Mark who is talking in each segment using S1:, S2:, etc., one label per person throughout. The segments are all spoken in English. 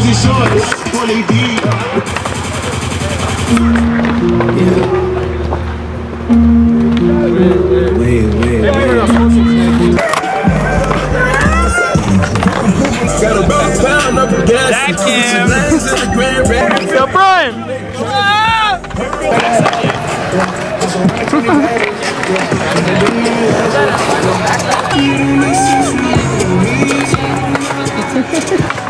S1: Jersey Shore, fully deep.
S2: Wait, wait, wait.
S1: Got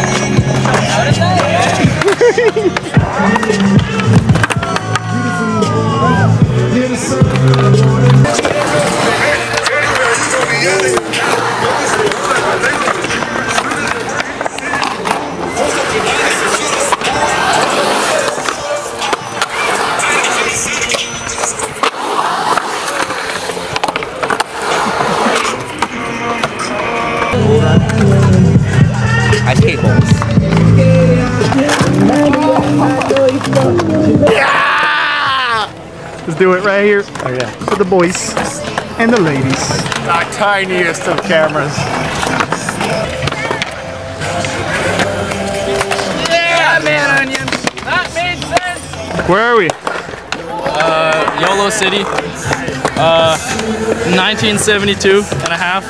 S3: Let's do it right here. Oh yeah. For the boys and the ladies.
S4: The tiniest of cameras. Yeah, man, onion. That made sense.
S3: Where are we?
S5: Uh, YOLO City, uh, 1972 and a half.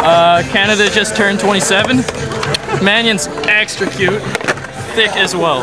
S5: Uh, Canada just turned 27. Manion's extra cute, thick as well.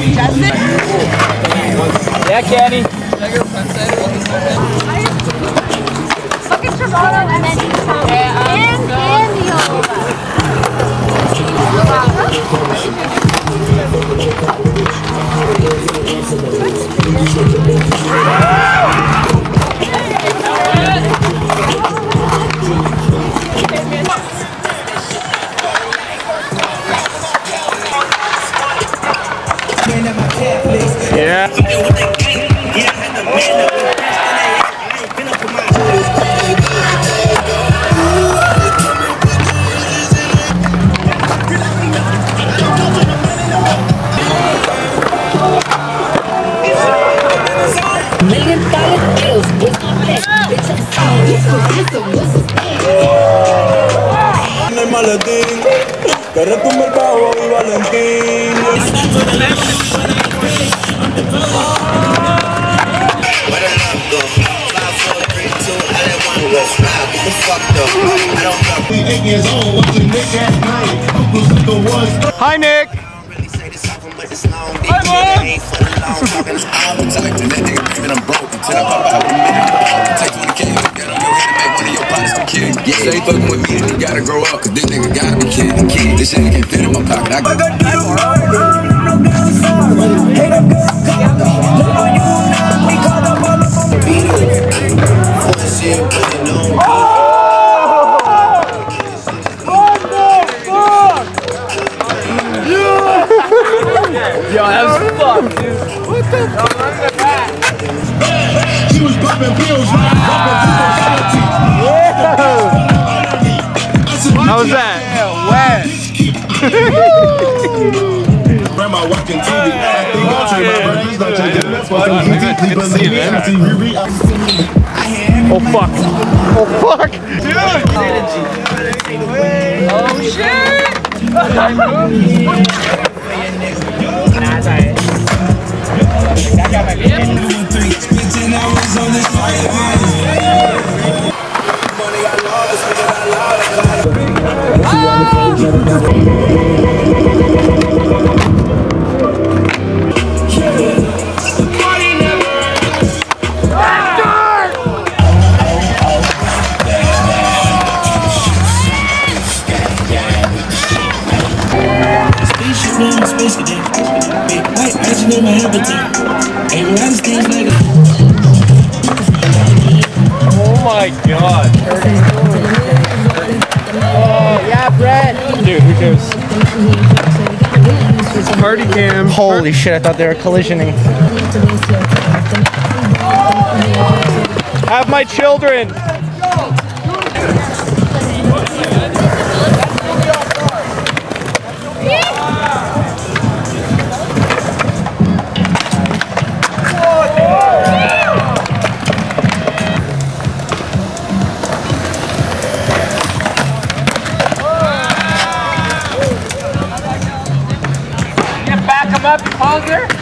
S4: the coping.
S2: My nostrils.
S5: Yeah, Kenny.
S1: Maletín, que retumbe el bajo y Valentín. Eight years old, watching Nick at night. Uncles with the ones.
S3: Hi, Nick.
S6: Say fucking with me, then you gotta grow up, cause this nigga gotta be kidding. Kid, this shit can't fit in my pocket. I got
S1: She Exactly, but it, after you
S3: Oh fuck! Oh fuck! Dude! Oh shit! oh! In my habitat. Ain't a lot of things like a.
S4: Oh my god.
S7: Oh, yeah, Brett.
S4: Dude, who cares?
S8: Party cam.
S9: Holy shit, I thought they were collisioning.
S4: Have my children.
S7: Up, pauser.